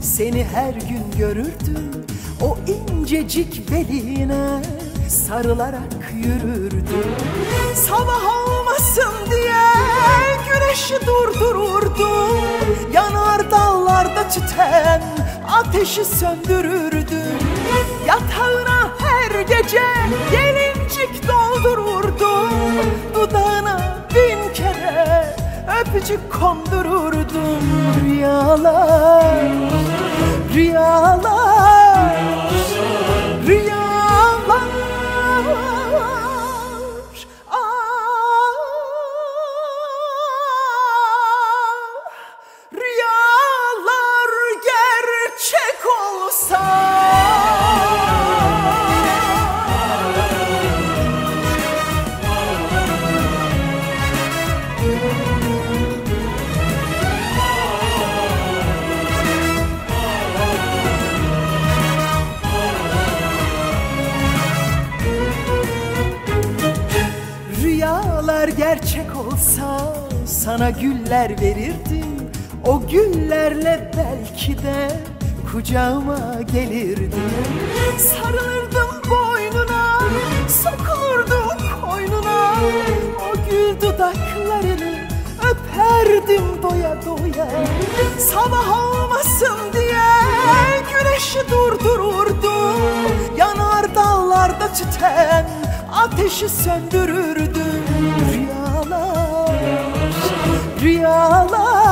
Seni her gün görürdüm O incecik beline Sarılarak yürürdüm Sabah olmasın diye Güneşi durdururdum Yanar dallarda tüten Ateşi söndürürdüm Yatağına her gece Gelincik doldururdum Dudağına bin kere Öpücük kondururdum Rüyalar Rüyalar gerçek olsa sana güller verirdim O güllerle belki de kucağıma gelirdim Sarılırdım boynuna, sokulurdum koynuna. O gül dudaklarını öperdim doya doya. Sabah olmasın diye güneşi durdururdum. Yanar dallarda tüten ateşi söndürürdüm Rüyalar, rüyalar